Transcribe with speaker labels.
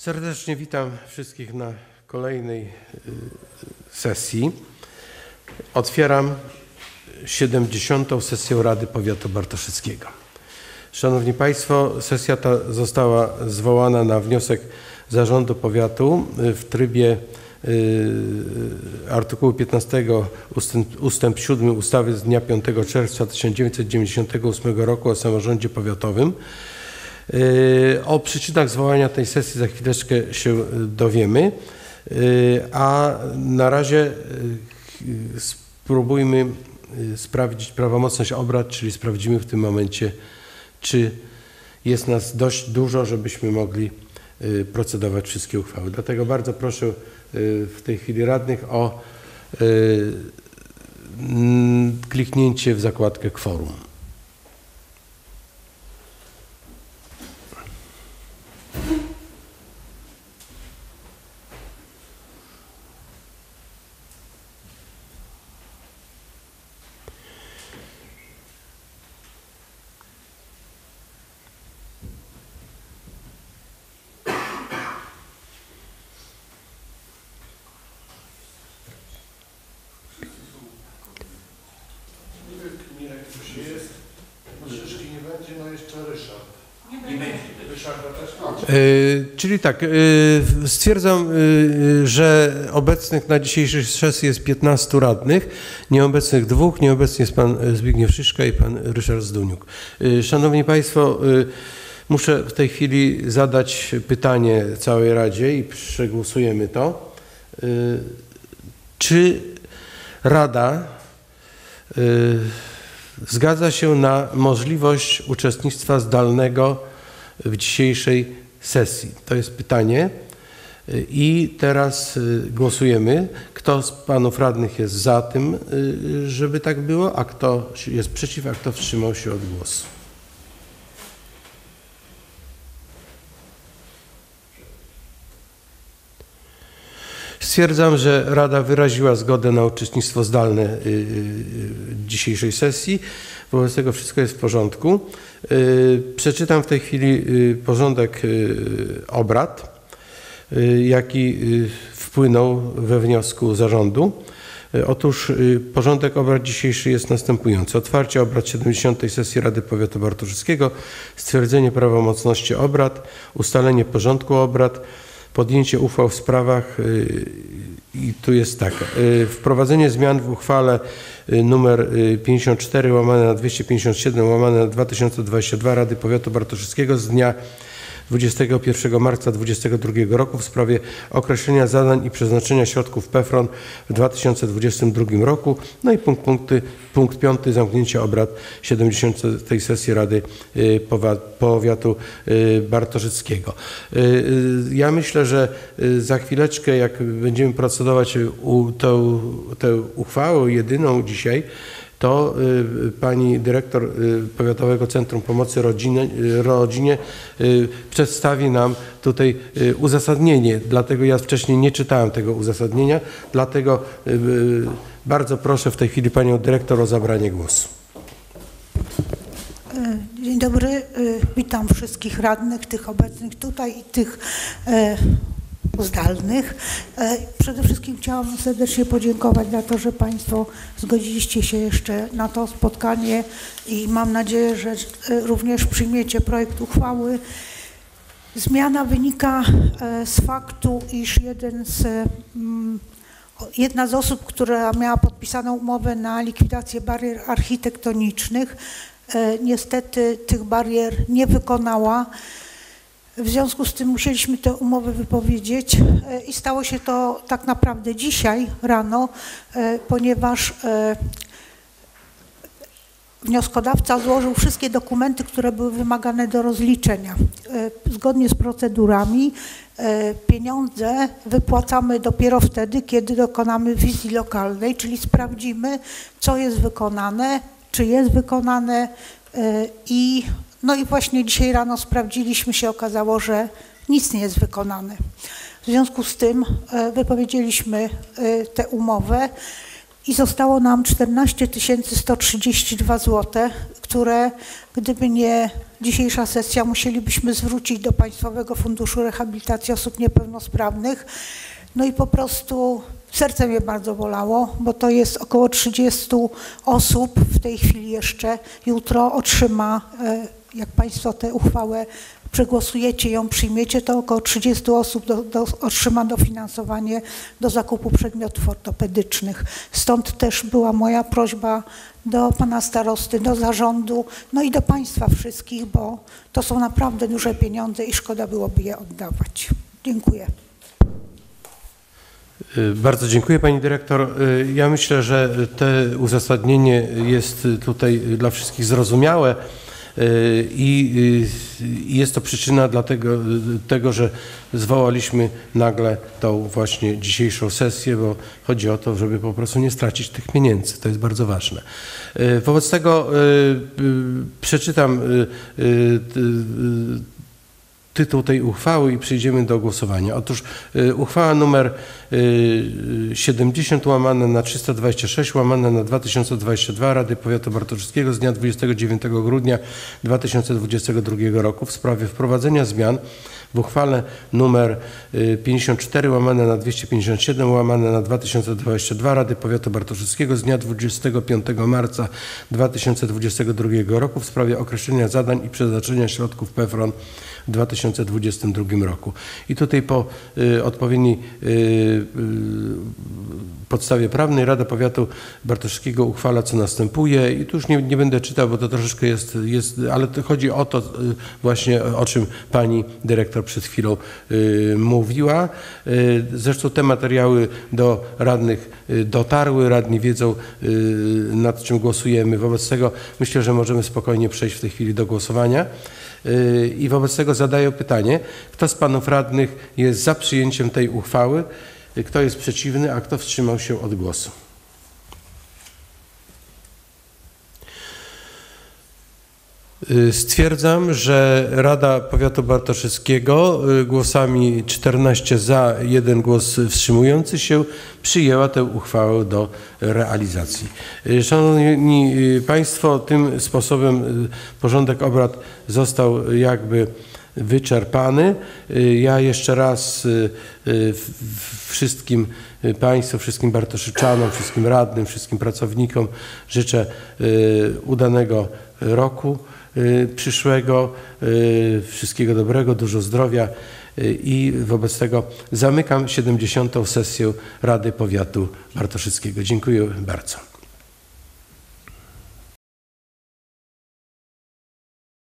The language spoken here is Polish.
Speaker 1: Serdecznie witam wszystkich na kolejnej y, sesji. Otwieram 70. sesję Rady Powiatu Bartoszyckiego. Szanowni Państwo, sesja ta została zwołana na wniosek Zarządu Powiatu y, w trybie y, artykułu 15 ustęp, ustęp 7 ustawy z dnia 5 czerwca 1998 roku o samorządzie powiatowym. O przyczynach zwołania tej sesji za chwileczkę się dowiemy, a na razie spróbujmy sprawdzić prawomocność obrad, czyli sprawdzimy w tym momencie, czy jest nas dość dużo, żebyśmy mogli procedować wszystkie uchwały. Dlatego bardzo proszę w tej chwili radnych o kliknięcie w zakładkę kworum. Czyli tak, stwierdzam, że obecnych na dzisiejszej sesji jest 15 radnych, nieobecnych dwóch, nieobecny jest pan Zbigniew Szyszka i pan Ryszard Zduniuk. Szanowni Państwo, muszę w tej chwili zadać pytanie całej Radzie i przegłosujemy to. Czy Rada zgadza się na możliwość uczestnictwa zdalnego w dzisiejszej sesji? To jest pytanie. I teraz głosujemy. Kto z panów radnych jest za tym, żeby tak było, a kto jest przeciw, a kto wstrzymał się od głosu? Stwierdzam, że Rada wyraziła zgodę na uczestnictwo zdalne dzisiejszej sesji. Wobec tego wszystko jest w porządku. Przeczytam w tej chwili porządek obrad, jaki wpłynął we wniosku zarządu. Otóż porządek obrad dzisiejszy jest następujący. Otwarcie obrad 70. sesji Rady Powiatu Bartoszyckiego, stwierdzenie prawomocności obrad, ustalenie porządku obrad, podjęcie uchwał w sprawach i tu jest tak. Wprowadzenie zmian w uchwale numer 54 łamane na 257 łamane na 2022 Rady Powiatu Bartoszyckiego z dnia 21 marca 2022 roku w sprawie określenia zadań i przeznaczenia środków PFRON w 2022 roku. No i punkt, punkty, punkt piąty, zamknięcie obrad 70. sesji Rady Powiatu Bartoszyckiego. Ja myślę, że za chwileczkę, jak będziemy procedować tę, tę uchwałę jedyną dzisiaj, to pani dyrektor Powiatowego Centrum Pomocy Rodzinie, Rodzinie przedstawi nam tutaj uzasadnienie. Dlatego ja wcześniej nie czytałem tego uzasadnienia, dlatego bardzo proszę w tej chwili panią dyrektor o zabranie głosu.
Speaker 2: Dzień dobry, witam wszystkich radnych, tych obecnych tutaj i tych zdalnych. Przede wszystkim chciałam serdecznie podziękować za to, że Państwo zgodziliście się jeszcze na to spotkanie i mam nadzieję, że również przyjmiecie projekt uchwały. Zmiana wynika z faktu, iż jeden z, jedna z osób, która miała podpisaną umowę na likwidację barier architektonicznych, niestety tych barier nie wykonała. W związku z tym musieliśmy tę umowę wypowiedzieć i stało się to tak naprawdę dzisiaj rano, ponieważ wnioskodawca złożył wszystkie dokumenty, które były wymagane do rozliczenia. Zgodnie z procedurami pieniądze wypłacamy dopiero wtedy, kiedy dokonamy wizji lokalnej, czyli sprawdzimy, co jest wykonane, czy jest wykonane i no i właśnie dzisiaj rano sprawdziliśmy się, okazało, że nic nie jest wykonane. W związku z tym wypowiedzieliśmy tę umowę i zostało nam 14 132 zł, które gdyby nie dzisiejsza sesja musielibyśmy zwrócić do Państwowego Funduszu Rehabilitacji Osób Niepełnosprawnych. No i po prostu serce mnie bardzo bolało, bo to jest około 30 osób w tej chwili jeszcze. Jutro otrzyma, e, jak Państwo tę uchwałę przegłosujecie, ją przyjmiecie, to około 30 osób do, do, otrzyma dofinansowanie do zakupu przedmiotów ortopedycznych. Stąd też była moja prośba do pana starosty, do zarządu, no i do państwa wszystkich, bo to są naprawdę duże pieniądze i szkoda byłoby je oddawać. Dziękuję.
Speaker 1: Y, Bardzo dziękuję Pani Dyrektor. Y, Ja myślę, że te uzasadnienie jest tutaj dla wszystkich zrozumiałe i y, i jest to przyczyna dlatego, tego, że zwołaliśmy nagle tą właśnie dzisiejszą sesję, bo chodzi o to, żeby po prostu nie stracić tych pieniędzy. To jest bardzo ważne. Y, Wobec tego y, y, przeczytam y, y, y, tytuł tej uchwały i przejdziemy do głosowania. Otóż y, uchwała numer y, 70 łamane na 326 łamane na 2022 Rady Powiatu Bartoszewskiego z dnia 29 grudnia 2022 roku w sprawie wprowadzenia zmian w uchwale y, 54 łamane na 257 łamane na 2022 Rady Powiatu Bartoszewskiego z dnia 25 marca 2022 roku w sprawie określenia zadań i przeznaczenia środków PFRON w 2022 roku. I tutaj po y, odpowiedniej y, y, podstawie prawnej Rada Powiatu Bartoszewskiego uchwala, co następuje i tu już nie, nie będę czytał, bo to troszeczkę jest, jest ale chodzi o to właśnie, o czym pani dyrektor przed chwilą mówiła. Zresztą te materiały do radnych dotarły, radni wiedzą nad czym głosujemy. Wobec tego myślę, że możemy spokojnie przejść w tej chwili do głosowania. I wobec tego zadaję pytanie, kto z panów radnych jest za przyjęciem tej uchwały, kto jest przeciwny, a kto wstrzymał się od głosu. Y, Stwierdzam, że Rada Powiatu Bartoszewskiego y, głosami 14 za, jeden głos wstrzymujący się przyjęła tę uchwałę do realizacji. Y, Szanowni Państwo, tym sposobem porządek obrad został jakby wyczerpany. Y, Ja jeszcze raz y, y, wszystkim Państwu, wszystkim Bartoszyczanom, wszystkim radnym, wszystkim pracownikom życzę udanego roku przyszłego, wszystkiego dobrego, dużo zdrowia i wobec tego zamykam 70. sesję Rady Powiatu Bartoszyckiego. Dziękuję bardzo.